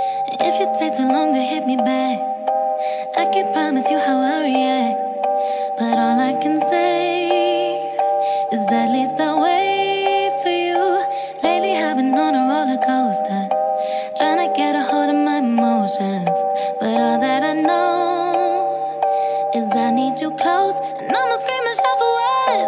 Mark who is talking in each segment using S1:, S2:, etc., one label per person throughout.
S1: If you take too long to hit me back, I can't promise you how I react. But all I can say is at least I wait for you. Lately, I've been on a roller coaster, trying to get a hold of my emotions. But all that I know is I need you close, and I'ma scream and shout for what?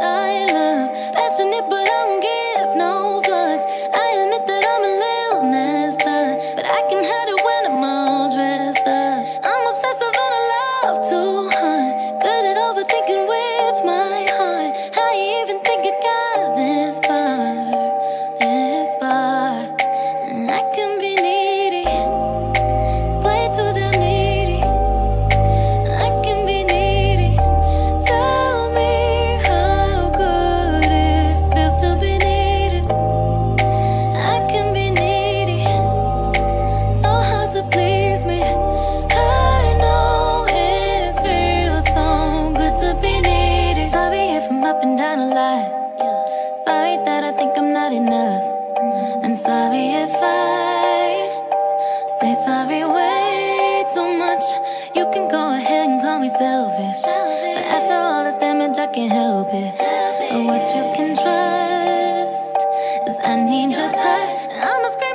S1: I'm up and down a lot. Sorry that I think I'm not enough. And sorry if I say sorry way too much. You can go ahead and call me selfish. But after all this damage, I can't help it. But what you can trust is I need your touch. I'ma scream